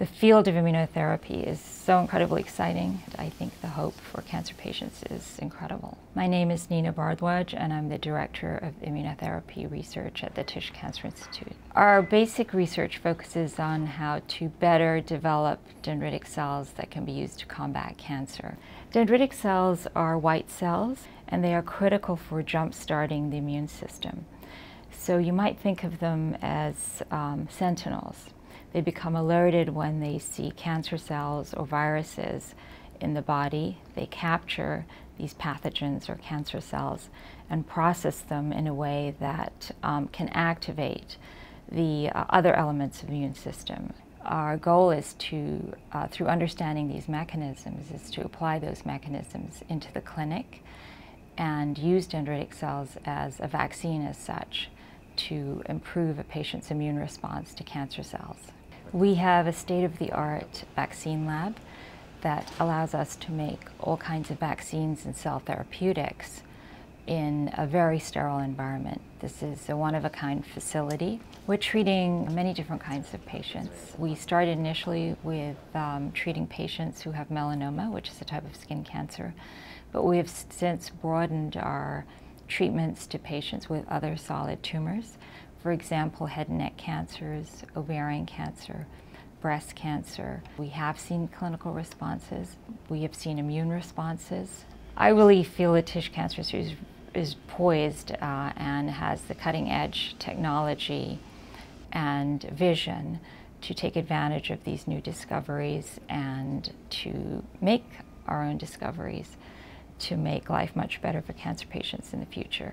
The field of immunotherapy is so incredibly exciting. I think the hope for cancer patients is incredible. My name is Nina Bhardwaj, and I'm the Director of Immunotherapy Research at the Tisch Cancer Institute. Our basic research focuses on how to better develop dendritic cells that can be used to combat cancer. Dendritic cells are white cells, and they are critical for jump-starting the immune system. So you might think of them as um, sentinels. They become alerted when they see cancer cells or viruses in the body. They capture these pathogens or cancer cells and process them in a way that um, can activate the uh, other elements of the immune system. Our goal is to, uh, through understanding these mechanisms, is to apply those mechanisms into the clinic and use dendritic cells as a vaccine as such to improve a patient's immune response to cancer cells. We have a state-of-the-art vaccine lab that allows us to make all kinds of vaccines and cell therapeutics in a very sterile environment. This is a one-of-a-kind facility. We're treating many different kinds of patients. We started initially with um, treating patients who have melanoma, which is a type of skin cancer, but we have since broadened our treatments to patients with other solid tumors. For example, head and neck cancers, ovarian cancer, breast cancer. We have seen clinical responses. We have seen immune responses. I really feel that Tisch Cancer is, is poised uh, and has the cutting edge technology and vision to take advantage of these new discoveries and to make our own discoveries to make life much better for cancer patients in the future.